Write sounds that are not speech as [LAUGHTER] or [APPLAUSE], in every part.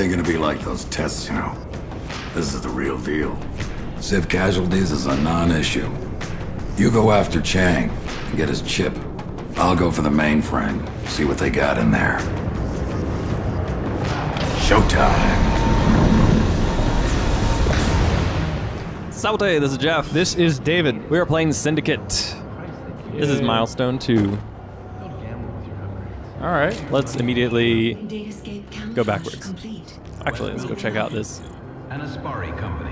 This ain't gonna be like those tests, you know. This is the real deal. Civ casualties is a non-issue. You go after Chang and get his chip. I'll go for the mainframe, see what they got in there. Showtime. Saute, this is Jeff. This is David. We are playing Syndicate. This is milestone two. All right. Let's immediately Go backwards. Complete. Actually, let's go check out this An Aspari company.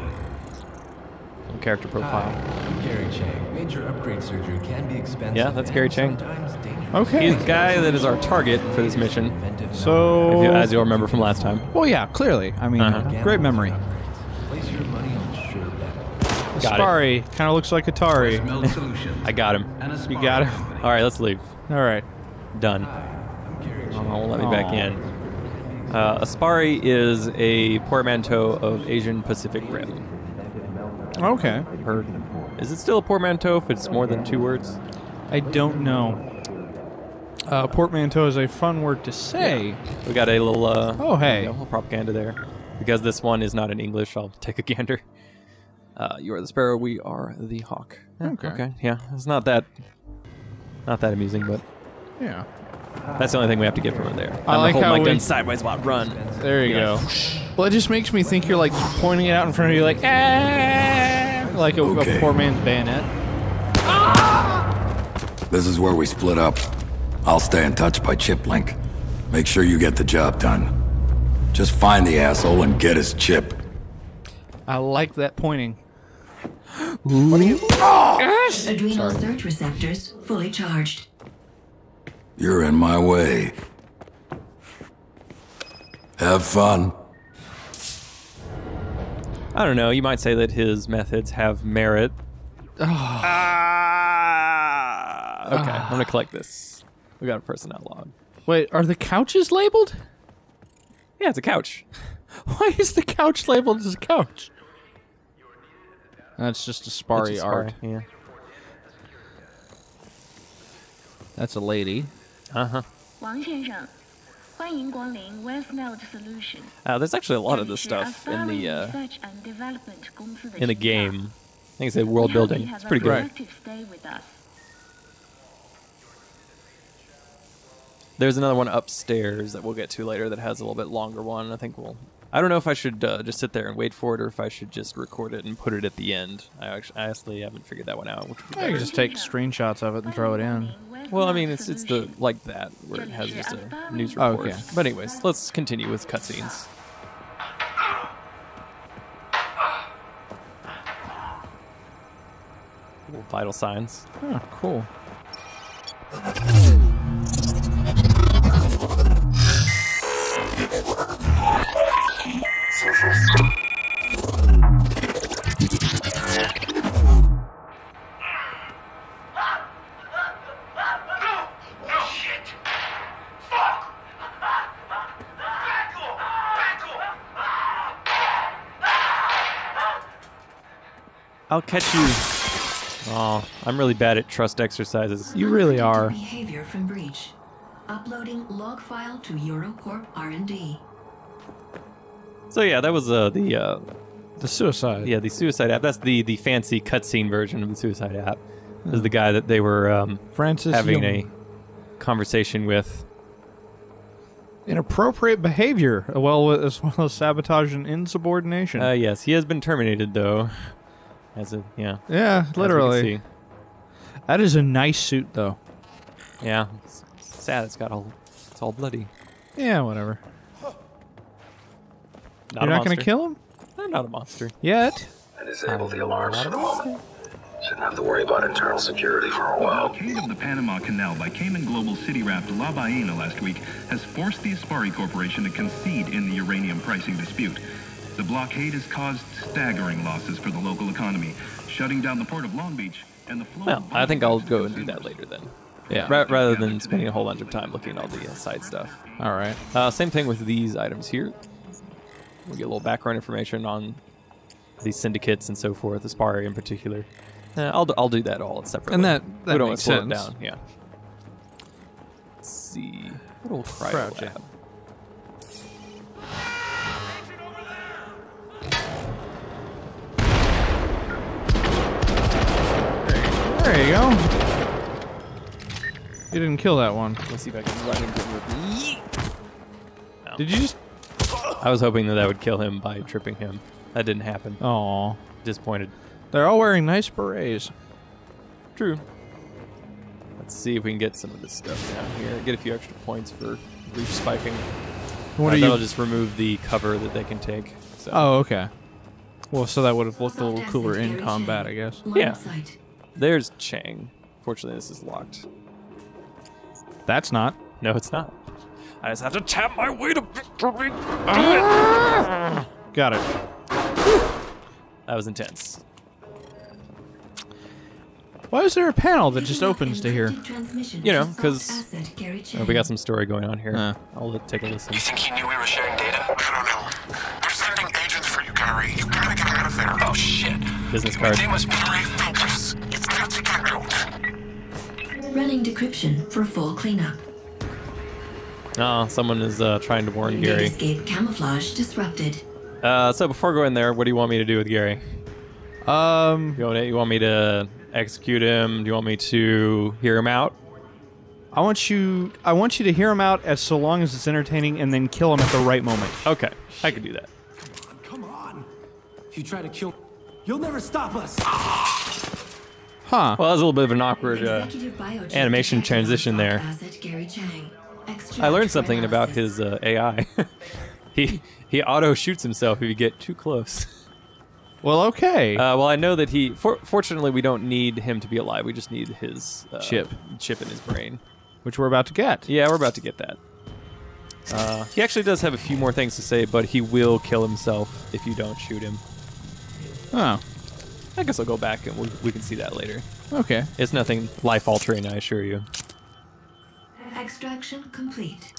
character profile. I'm Gary Chang. Major upgrade surgery can be expensive. Yeah, that's Gary Chang. Okay. He's the guy that is our target for this mission, so, if you, as you'll remember from last time. well, yeah, clearly. I mean, Uh-huh. great memory. Place your money on sure. Got. Aspari kind of looks like Atari. [LAUGHS] I got him. You got him. All right, let's leave. All right. Done. I'm Gary Oh, Chang. won't let me back in. Uh, Aspari is a portmanteau of Asian Pacific Rim. Okay. Or is it still a portmanteau if it's more than two words? I don't know. Uh, portmanteau is a fun word to say. We got a little uh, Oh, hey. you know, propaganda there. Because this one is not in English, I'll [LAUGHS] take a gander. Uh, you are the sparrow, we are the hawk. Okay. Okay. Yeah, it's not that not that amusing, but Yeah. That's the only thing we have to get from it there. I I'm like holding how my we- gun sideways while I run. There you Yeah. go. Well, it just makes me think you're like pointing it out in front of you, like ah, like a, Okay. a poor man's bayonet. This is where we split up. I'll stay in touch by chip link. Make sure you get the job done. Just find the asshole and get his chip. I like that pointing. Adrenal search receptors fully charged. You're in my way. Have fun. I don't know, you might say that his methods have merit. Ah. okay, I'm gonna collect this. We got a personnel log. Wait, are the couches labeled? Yeah, it's a couch. [LAUGHS] Why is the couch labeled as a couch? That's just a Spari It's a art. Yeah. That's a lady. Uh-huh. Uh, there's actually a lot of this stuff in the uh, in the game. I think it's a world building. It's pretty good. There's another one upstairs that we'll get to later that has a little bit longer one. I think we'll I don't know if I should uh, just sit there and wait for it or if I should just record it and put it at the end. I actually, I honestly haven't figured that one out. Which would be I can better. just take screenshots of it and throw it in. Well, I mean, it's it's the like that where it has just a news Oh, report. okay. But anyways, let's continue with cutscenes. Little vital signs. Oh, cool. I'll catch you. Oh, I'm really bad at trust exercises. You really are. Behavior from breach. Uploading log file to Eurocorp R&D. So yeah, that was uh, the uh, The suicide. yeah the suicide app. That's the the fancy cutscene version of the suicide app. This is the guy that they were um, Francis having Young. a conversation with. inappropriate behavior, well as well as sabotage and insubordination. Uh, yes, he has been terminated though. As a yeah, yeah, as we can literally. That is a nice suit, though. Yeah, it's sad. It's got all it's all bloody. Yeah, whatever. Not You're a not gonna kill him I'm not a monster. yet. I disabled the alarms for the moment. Shouldn't have to worry about internal security for a while. blockade of the Panama Canal by Cayman Global city raft La Ballena last week has forced the Aspari Corporation to concede in the uranium pricing dispute. The blockade has caused staggering losses for the local economy, shutting down the port of Long Beach and the flow Well, of I think I'll go and do that later then. Yeah. Ra- rather than spending a whole bunch of time looking at all the uh, side stuff. All right. Uh, same thing with these items here. We get a little background information on these syndicates and so forth, The Aspari in particular. Uh, I'll, do, I'll do that all separately. And that- that we don't makes want slow sense. it down. Yeah. Let's see. What old cryo Crouch, lab? There you go. You didn't kill that one. Let's see if I can run into him with Yeet. Did you just? I was hoping that that would kill him by tripping him. That didn't happen. Oh, Disappointed. they're all wearing nice berets. True. Let's see if we can get some of this stuff down here. Get a few extra points for breach spiking. What Uh, are that'll you? just remove the cover that they can take. So. Oh, okay. Well, so that would have looked a little cooler in combat, I guess. Yeah. Of sight. There's Chang. Fortunately, this is locked. That's not. No, it's not. I just have to tap my way to victory. [LAUGHS] Got it. That was intense. Why is there a panel that just opens to here? Transmission You know, because Assault asset Gary Chang. we got some story going on here. Uh. I'll take a listen. You think he knew we were sharing data? I don't know. They're sending agents for you, Gary. You gotta get out of there. Oh, shit. Business card. They must be Running decryption for full cleanup. Oh, someone is uh, trying to warn Gary. Datascape camouflage disrupted. Uh, so before going there, what do you want me to do with Gary? Um, You want, you want me to execute him? Do you want me to hear him out? I want you. I want you to hear him out as so long as it's entertaining, and then kill him at the right moment. Okay, I can do that. Come on. Come on! If you try to kill, you'll never stop us. Huh? Well, that was a little bit of an awkward. Uh, animation transition there. asset Gary Chang. Extract I learned something about his uh, AI. [LAUGHS] he he auto shoots himself if you get too close. [LAUGHS] Well, okay. Uh, well, I know that he. For, fortunately, we don't need him to be alive. We just need his uh, Chip. chip in his brain. which we're about to get. Yeah, we're about to get that. Uh, he actually does have a few more things to say, but he will kill himself if you don't shoot him. Oh, I guess I'll go back and we, we can see that later. okay. It's nothing life altering, I assure you. Extraction complete.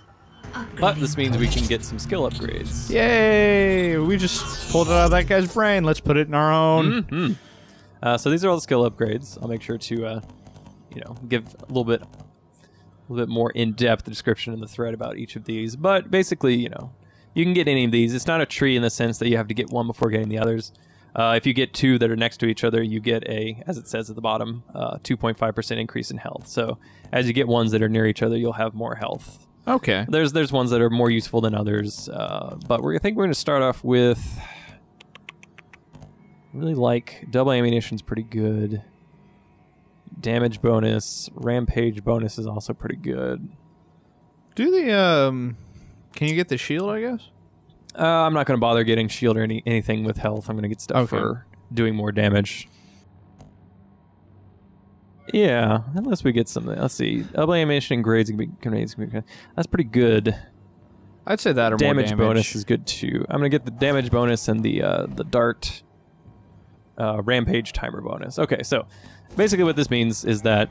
Upgrading. But this means we can get some skill upgrades. Yay! We just pulled it out of that guy's brain. Let's put it in our own. Mhm. Uh, so these are all the skill upgrades. I'll make sure to, uh, you know, give a little bit, a little bit more in-depth description in the thread about each of these. But basically, you know, you can get any of these. It's not a tree in the sense that you have to get one before getting the others. Uh, if you get two that are next to each other, you get a, as it says at the bottom, uh, 2.5% increase in health. So as you get ones that are near each other, you'll have more health. Okay. There's there's ones that are more useful than others, uh, but we're I think we're going to start off with. Really like double ammunition's pretty good. Damage bonus, rampage bonus is also pretty good. Do the um? Can you get the shield? I guess. Uh, I'm not going to bother getting shield or any, anything with health. I'm going to get stuff Okay. for doing more damage. Yeah, unless we get something. Let's see. Double ammunition and grades can be, can be, can be that's pretty good. I'd say that or damage, damage bonus is good too. I'm gonna get the damage bonus and the uh, the dart uh, rampage timer bonus. Okay, so basically what this means is that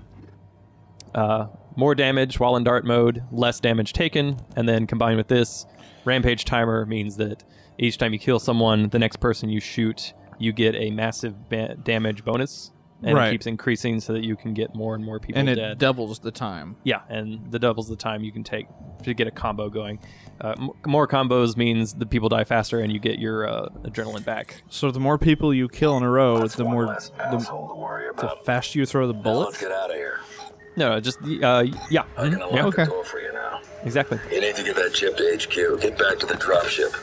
uh, more damage while in dart mode, less damage taken, and then combined with this rampage timer means that each time you kill someone, the next person you shoot, you get a massive ba- damage bonus, and Right. it keeps increasing so that you can get more and more people and it dead. doubles the time. Yeah, and the doubles the time you can take to get a combo going. Uh, m- more combos means the people die faster and you get your uh, adrenaline back. So the more people you kill in a row, That's the more the, asshole to worry the faster you throw the Now let's get out of here. No, no, just the- uh, yeah, I'm gonna lock yeah, Okay. the door for you now. exactly. You need to get that chip to HQ. Get back to the dropship.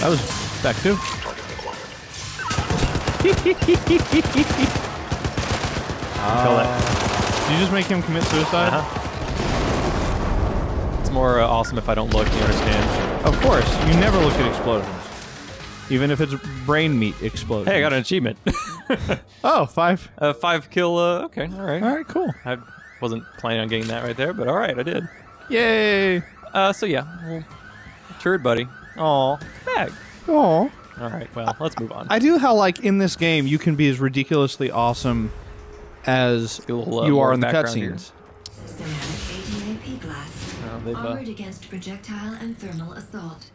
That was back too. Kill that. Did you just make him commit suicide? Uh-huh. It's more uh, awesome if I don't look. You understand? Of course. You never look at explosions, even if it's brain meat explosion. Hey, I got an achievement. [LAUGHS] Oh, five. uh, five kill. Uh, okay, all right. All right, cool. I wasn't planning on getting that right there, but all right, I did. Yay! Uh, so yeah, well, turd buddy. Aw, bag. Oh, All right, well, let's move on. I do how like in this game you can be as ridiculously awesome as little, uh, you are in the cutscenes. Ceramic 18 AP glass. Oh, they've, uh, Armored against projectile and thermal assault.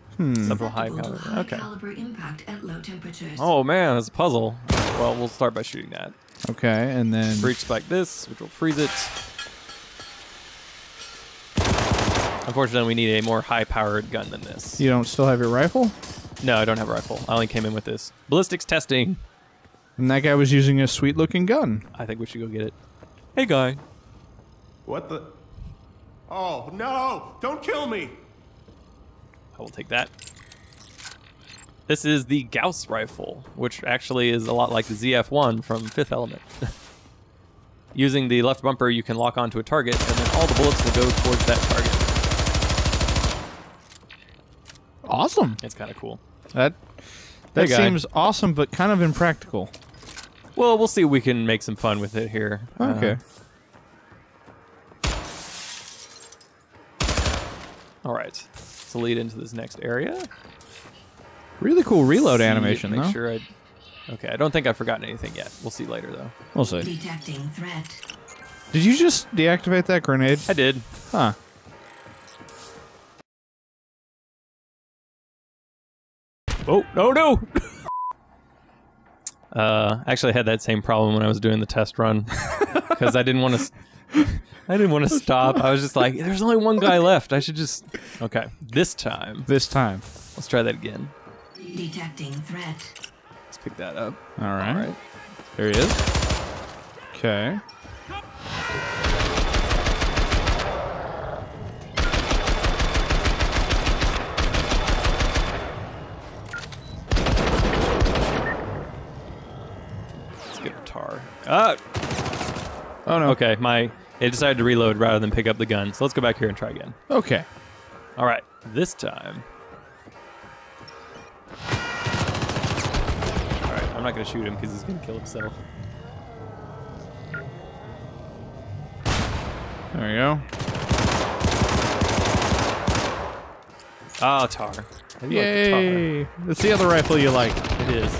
several high to caliber. high Okay. caliber impact at low temperatures. Oh man, that's a puzzle. Well, we'll start by shooting that. Okay, and then Breach spike this, which will freeze it. Unfortunately, we need a more high-powered gun than this. You don't still have your rifle? No, I don't have a rifle. I only came in with this. Ballistics testing. And that guy was using a sweet looking gun. I think we should go get it. Hey, guy. What the? Oh, no! Don't kill me! I will take that. This is the Gauss rifle, which actually is a lot like the ZF-1 from Fifth Element. [LAUGHS] Using the left bumper, you can lock onto a target, and then all the bullets will go towards that target. Awesome. It's kind of cool. That that Hey, guy. seems awesome, but kind of impractical. Well, we'll see if we can make some fun with it here. Uh, all right. So lead into this next area. really cool reload See- animation, Make though. sure I. Okay, I don't think I've forgotten anything yet. We'll see later, though. We'll see. Detecting threat. Did you just deactivate that grenade? I did. Huh. Oh no no! [LAUGHS] uh, actually, I had that same problem when I was doing the test run because I didn't want to. I didn't want [LAUGHS] to stop. I was just like, "There's only one guy left. I should just." [LAUGHS] Okay, this time, This time. let's try that again. Detecting threat. Let's pick that up. All right. All right. There he is. Okay. Let's get a tar. Ah, Oh no. okay. My it decided to reload rather than pick up the gun. So let's go back here and try again. Okay. All right, this time. All right, I'm not gonna shoot him because he's gonna kill himself. There we go. Ah, tar. I like the Yay! That's the other rifle you like. It is.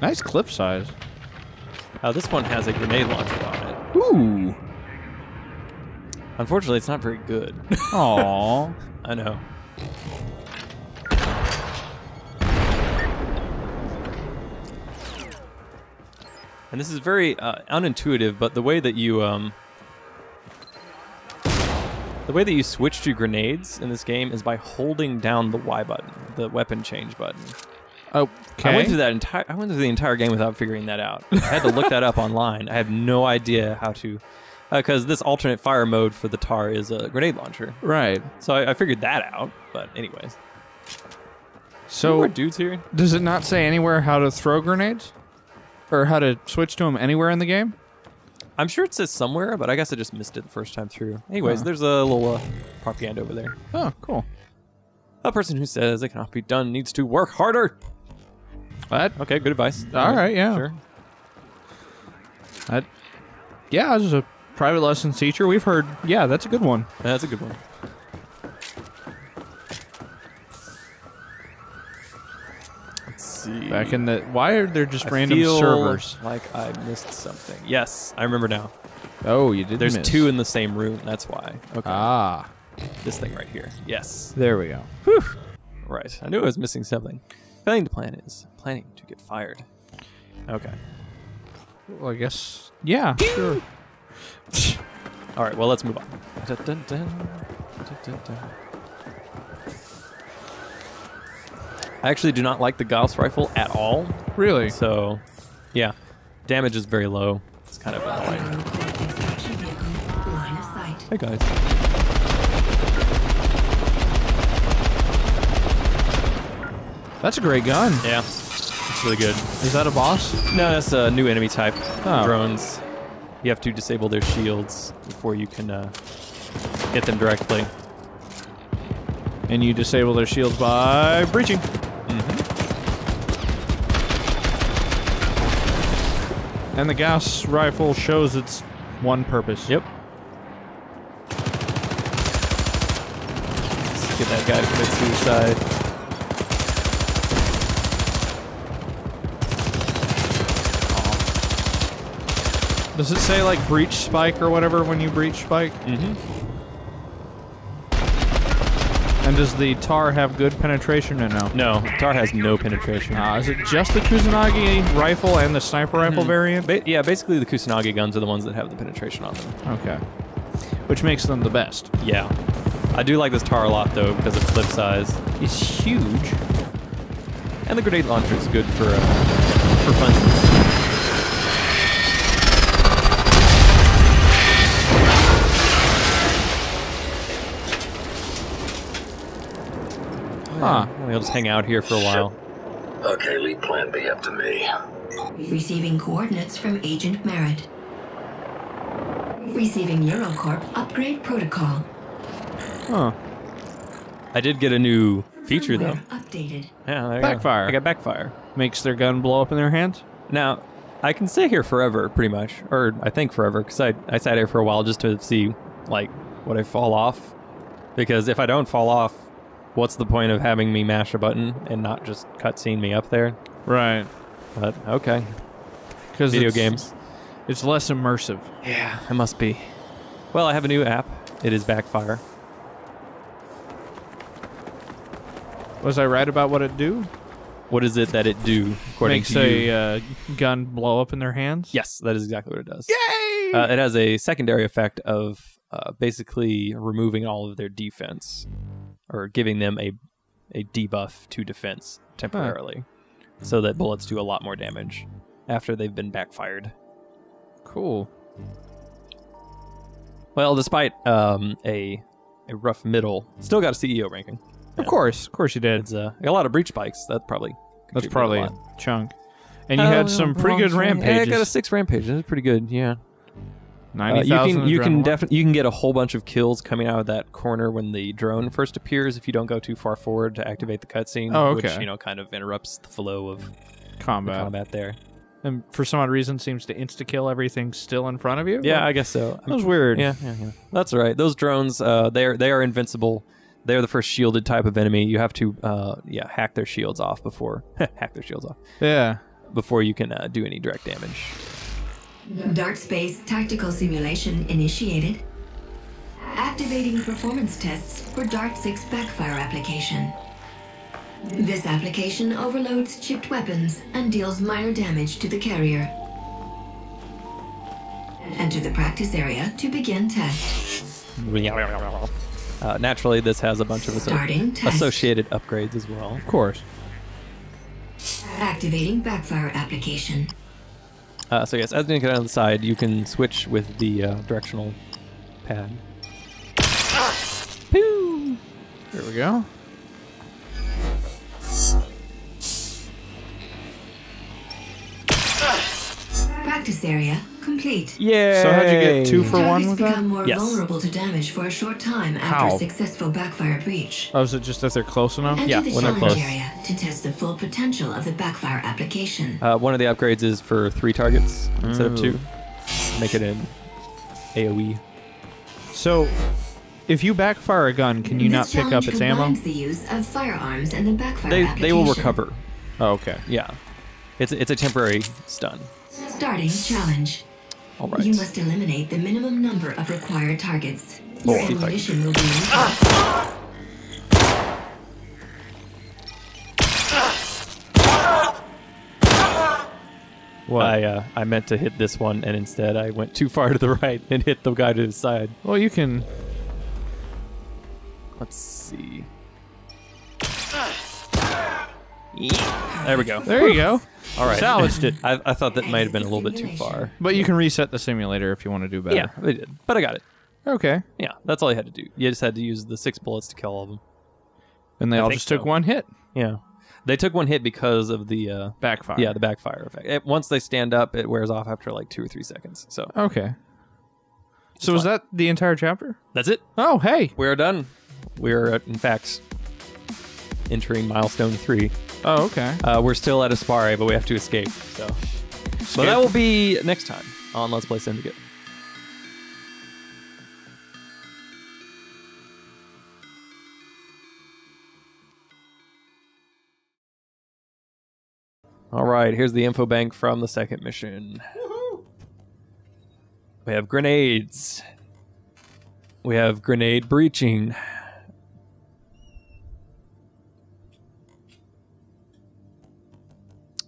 Nice clip size. Uh, this one has a grenade launcher on it. Ooh. Unfortunately, it's not very good. [LAUGHS] Aw. I know. And this is very uh, unintuitive, but the way that you um, the way that you switch to grenades in this game is by holding down the Y button, the weapon change button. Okay. I went through that entire I went through the entire game without figuring that out. [LAUGHS] I had to look that up online. I have no idea how to because this alternate fire mode for the tar is a grenade launcher. Right. So I, I figured that out. But anyways, So more dudes here. does it not say anywhere how to throw grenades? Or how to switch to them anywhere in the game? I'm sure it says somewhere, but I guess I just missed it the first time through. Anyways, Huh. there's a little uh, propaganda over there. Oh, cool. A person who says it cannot be done needs to work harder. That Okay, good advice. All right, yeah. Sure. that Yeah, as a private lessons teacher, we've heard yeah, that's a good one. That's a good one. Let's see. Back in the why are there just I random servers? Like I missed something. Yes, I remember now. Oh, you did There's miss. two in the same room. That's why. Okay. Ah, this thing right here. Yes. there we go. Right. I knew I was missing something. Failing to plan is planning to get fired. Okay. Well, I guess yeah, sure. [LAUGHS] All right. Well, let's move on. Dun, dun, dun. Dun, dun, dun. I actually do not like the Gauss rifle at all. Really? So, yeah, damage is very low. It's kind of annoying. Eurocorp extraction vehicle. Line of sight. Hey guys. That's a great gun. Yeah, it's really good. Is that a boss? No, that's a new enemy type. Oh. Drones. You have to disable their shields before you can uh, hit them directly. And you disable their shields by breaching. And the Gauss rifle shows its one purpose. Yep. Let's get that guy to commit suicide. Does it say like breach spike or whatever when you breach spike? Mm-hmm. And does the tar have good penetration or no? No, Tar has no penetration. Uh, is it just the Kusanagi rifle and the sniper rifle Hmm. variant? Ba- yeah, basically the Kusanagi guns are the ones that have the penetration on them. Okay. Which makes them the best. Yeah. I do like this Tar a lot though because of clip size. It's huge. And the grenade launcher is good for uh, for funsies. We'll just hang out here for a while. Okay, leave plan B up to me. Receiving coordinates from Agent Merit. Receiving Eurocorp upgrade protocol. Huh. I did get a new feature though. Updated. Yeah, there you go. Backfire. I got backfire. Makes their gun blow up in their hands? Now, I can stay here forever, pretty much, or I think forever, because I, I sat here for a while just to see, like, would I fall off? Because if I don't fall off, what's the point of having me mash a button and not just cutscene me up there? Right. But okay, Because video games. It's less immersive. Yeah, it must be. Well, I have a new app. It is Backfire. Was I right about what it do? What is it that it do according Makes to you? a uh, gun blow up in their hands? Yes, that is exactly what it does. Yay! Uh, it has a secondary effect of uh, basically removing all of their defense, or giving them a a debuff to defense temporarily, so that bullets do a lot more damage after they've been backfired. Cool. Well, despite um, a a rough middle, still got a CEO ranking. Of course. Of course you did. It's uh, a lot of breach spikes. That probably That's probably a chunk. And you Oh, had some pretty good rampages. Yeah, I got a six rampage. That's pretty good. Yeah. Uh, you can you can definitely you can get a whole bunch of kills coming out of that corner when the drone first appears if you don't go too far forward to activate the cutscene. Oh, Which okay. you know kind of interrupts the flow of the combat. combat there. And for some odd reason seems to insta kill everything still in front of you. Yeah, I guess so. That was weird. Yeah, yeah, yeah. That's all right. Those drones, uh, they're they are invincible. They're the first shielded type of enemy. You have to, uh, yeah, hack their shields off before [LAUGHS] hack their shields off Yeah. before you can uh, do any direct damage. Dark Space Tactical Simulation initiated. Activating performance tests for Dart 6 backfire application. This application overloads chipped weapons and deals minor damage to the carrier. Enter the practice area to begin test. Uh, naturally, this has a bunch of asso- associated upgrades as well. Of course. Activating backfire application. Uh, so yes, as you get on the side, you can switch with the uh, directional pad. Pew! There we go. Practice area complete. Yeah. So how'd you get two for one Targets with become that? more Yes. vulnerable to damage for a short time after How? a successful backfire breach. Oh, is it just that they're close enough? Enter Yeah, the when they're challenge close. area to test the full potential of the backfire application. Uh, one of the upgrades is for three targets instead of two. Make it an. AOE. So, if you backfire a gun, can you not pick up its ammo? combines the use of firearms and the backfire They application. they will recover. Oh, okay. Yeah, it's it's a temporary stun. Starting challenge. All right. You must eliminate the minimum number of required targets. Your Oh, ammunition will be limited. What? I uh, I meant to hit this one, and instead I went too far to the [LAUGHS] right and hit the guy to the side. Well, you can. Let's see. There we go. There you go. All right. Salvaged it. [LAUGHS] I, I thought that might have been a little bit too far. But you can reset the simulator if you want to do better. Yeah, they did. But I got it. Okay. Yeah, that's all you had to do. You just had to use the six bullets to kill all of them. And they I all think just took so. one hit. Yeah. They took one hit because of the uh, Backfire. yeah the backfire effect. It, once they stand up, it wears off after like two or three seconds. So Okay. So is that the entire chapter? that's it. Oh, hey. We're done. We're uh, in fact entering milestone three. Oh, okay. Uh, we're still at Aspari, but we have to escape. So, but that will be next time on Let's Play Syndicate. All right, here's the info bank from the second mission. We have grenades. We have grenade breaching.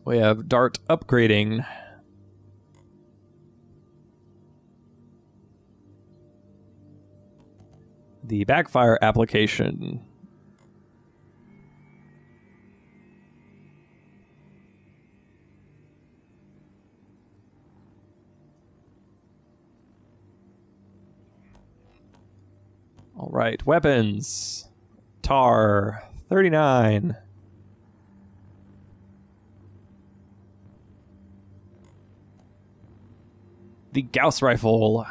We have Dart upgrading. The backfire application. All right, weapons. Tar 39. The Gauss rifle.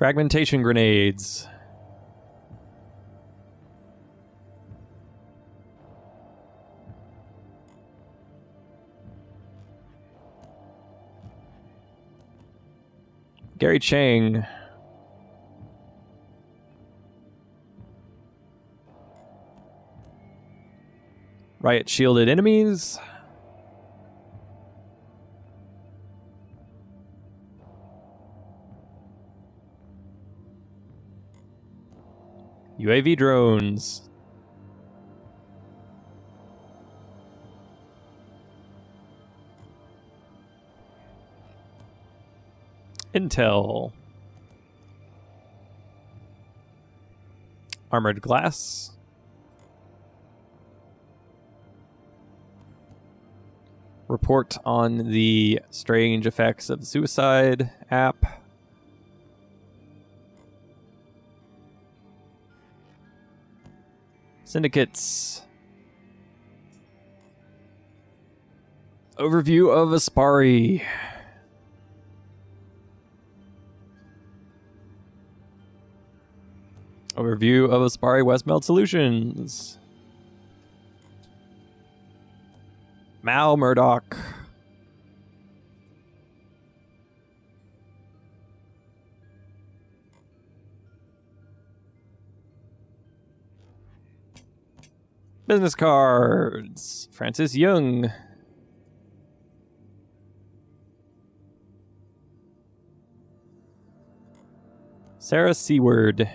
Fragmentation grenades. Gary Chang. Riot shielded enemies. UAV drones. Intel. Armored glass. Report on the strange effects of the suicide app. Syndicates. Overview of Aspari. Overview of Aspari Westmeld Solutions. Mal Murdoch. Business cards. Francis Young. Sarah Seward.